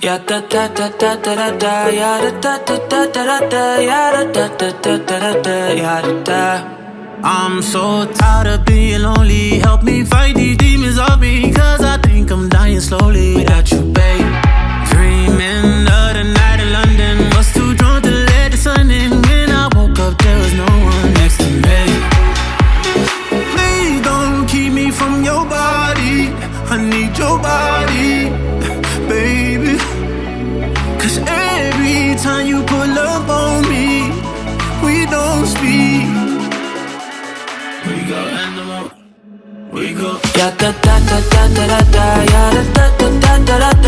Ya da da da da da da da ya da da da da da da da ya da da da da da da da ya da da. I'm so tired of being lonely. Help me fight these demons off me. Cause I think I'm dying slowly without you, babe. Dreaming of the night in London. Was too drunk to let the sun in. When I woke up, there was no one next to me. Please don't keep me from your body. I need your body, you pull up on me, we don't speak. We go animal. We go. Da da da da da da da da da da da da da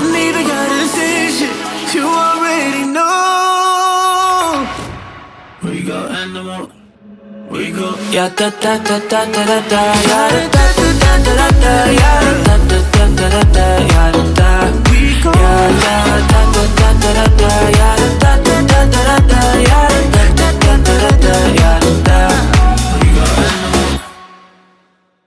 don't even gotta say shit. You already know. We go animal. We go. Ya da da da da da da da ya da da da da da da da.